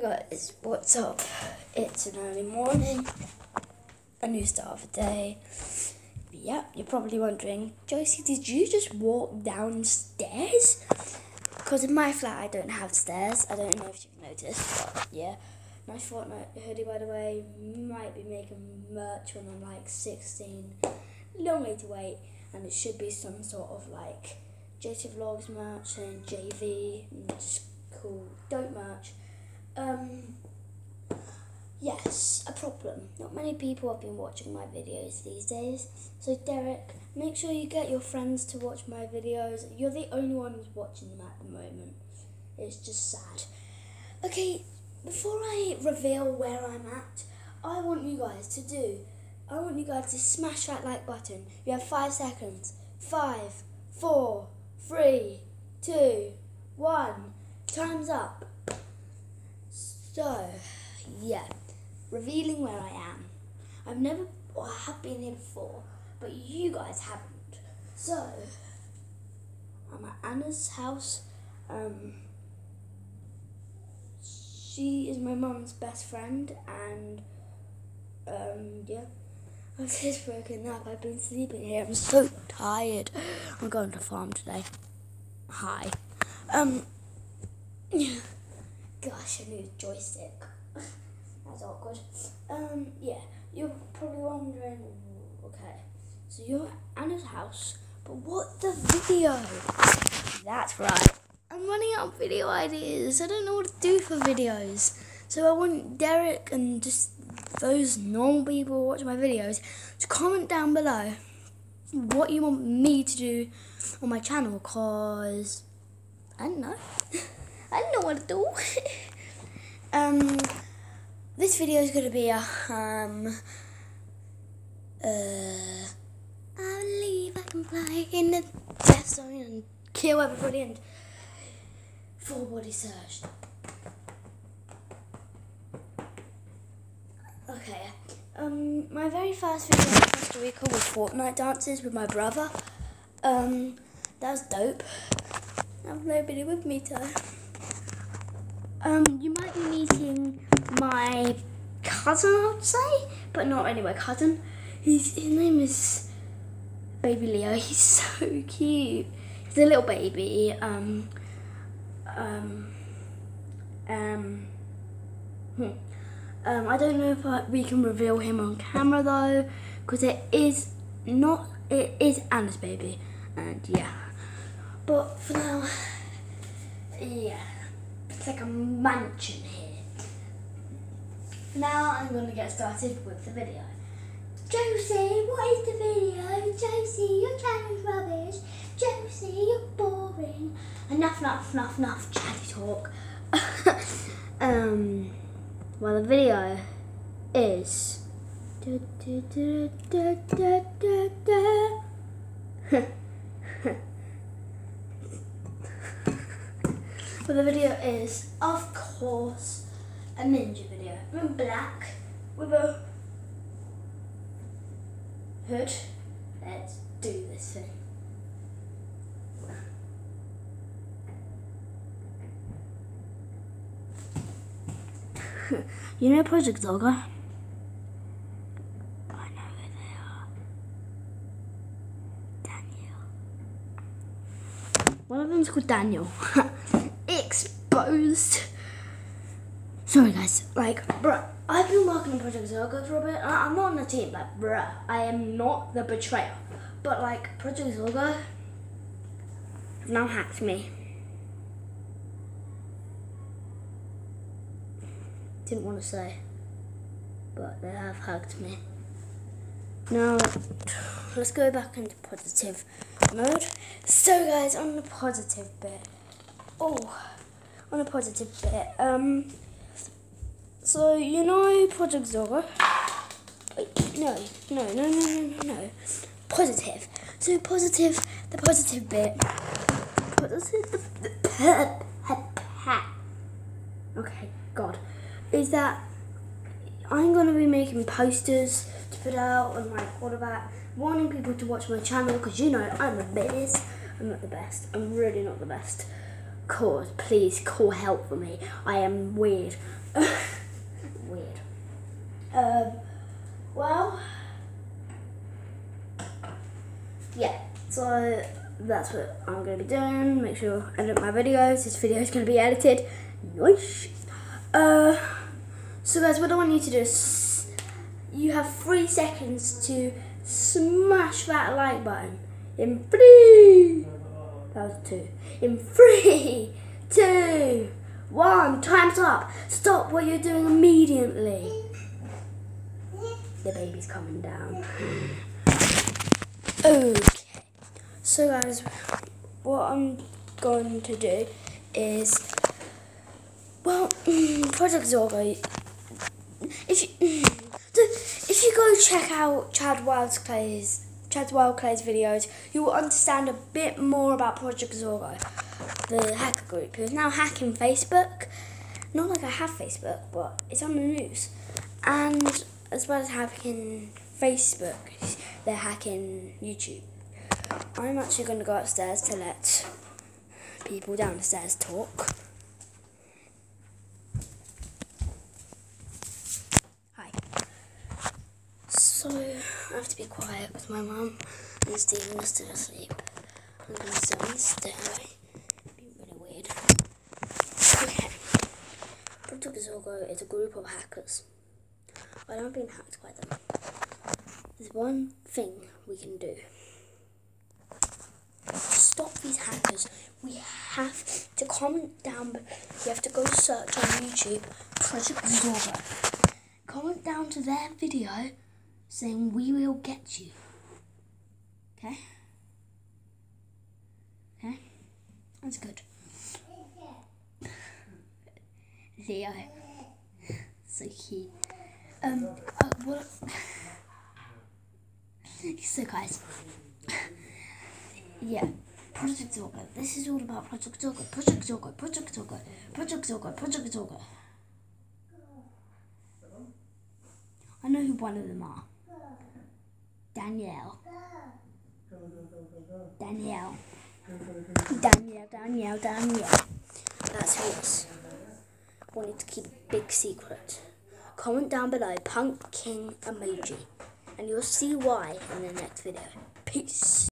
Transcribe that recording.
Guys, what's up? It's an early morning, a new start of the day. Yep, you're probably wondering, Josie, did you just walk downstairs? Because in my flat, I don't have stairs. I don't know if you've noticed, but yeah. Nice Fortnite hoodie, by the way. Might be making merch when I'm like 16. Long way to wait, and it should be some sort of like JC Vlogs merch and JV, and just cool, dope merch. Um, yes, a problem. Not many people have been watching my videos these days. So, Derek, make sure you get your friends to watch my videos. You're the only one who's watching them at the moment. It's just sad. Okay, before I reveal where I'm at, I want you guys to do. I want you guys to smash that like button. You have five seconds. Five, four, three, two, one. Time's up. So, yeah, revealing where I am. I've never, or I have been here before, but you guys haven't. So, I'm at Anna's house. Um, she is my mum's best friend, and um, yeah. I've just broken up. I've been sleeping here. I'm so tired. I'm going to farm today. Hi. Um. Gosh, a new joystick. That's awkward. Um, yeah, you're probably wondering, okay, so you're Anna's house, but what the video? That's right. I'm running out of video ideas. I don't know what to do for videos. So I want Derek and just those normal people who watch my videos to comment down below what you want me to do on my channel because I don't know. I don't know what to do. um, this video is going to be a, um, uh, I believe I can fly in the death zone and kill everybody and full body surge. Okay, um, my very first video in Costa Rica was Fortnite dances with my brother. Um, that was dope. I have nobody with me though. Um, you might be meeting my cousin, I would say, but not really my cousin. His, his name is Baby Leo. He's so cute. He's a little baby. Um, um, um, hmm. um, I don't know if I, we can reveal him on camera though, because it is not, it is Anna's baby, and yeah. But for now, yeah. It's like a mansion here. Now I'm going to get started with the video. Josie, what is the video? Josie, your channel's rubbish. Josie, you're boring. Enough, enough, enough, enough chatty talk. um, well, the video is. But the video is, of course, a ninja video. In black with a hood. Let's do this thing. you know Project Zorgo? I know who they are. Daniel. One of them's called Daniel. Exposed. Sorry guys, like, bruh, I've been working on Project Zorgo for a bit. I- I'm not on the team, like, bruh, I am not the betrayer. But, like, Project have now hacked me. Didn't want to say, but they have hacked me. Now, let's go back into positive mode. So, guys, on the positive bit, oh, on a positive bit, um, so you know Project Zorro? No, no, no, no, no, no, no. Positive. So positive, the positive bit. Positive, the, the, okay, God, is that I'm gonna be making posters to put out all of that, wanting people to watch my channel because you know I'm the best. I'm not the best. I'm really not the best. Cause please call help for me. I am. Weird. Um, well, yeah, so that's what I'm going to be doing. Make sure I edit my videos. This video is going to be edited. Nice. Uh, so guys, what do I want you to do is you have three seconds to smash that like button in three. That was two. In three, two, one. Time's up. Stop what you're doing immediately. The baby's coming down. Okay. So guys, what I'm going to do is, well, Project Zorgo. If you if you go check out Chad Wild Clay's Chad Wild Clay's videos, you will understand a bit more about Project Zorgo, the hacker group who is now hacking Facebook. Not like I have Facebook, but it's on the news. And as well as hacking Facebook, they're hacking YouTube. I'm actually going to go upstairs to let people downstairs talk. Hi. So, I have to be quiet with my mum and Stephen is still asleep. I'm going to sit on the stairway. Be really weird. Okay. Project Zorgo is a group of hackers. I don't been hacked by them. There's one thing we can do. These hackers, we have to comment down. You have to go search on YouTube Project Zorgo. Comment down to their video saying we will get you. Okay? Okay? That's good. Leo. So cute. Um, uh, what? so guys, yeah, Project Zorgo. This is all about Project Zorgo. Project Zorgo. Project Zorgo. Project Zorgo. Project Zorgo. I know who one of them are. Danielle. Danielle. Danielle. Danielle. Danielle. That's who it is. Wanted to keep a big secret. Comment down below pumpkin emoji and you'll see why in the next video. Peace.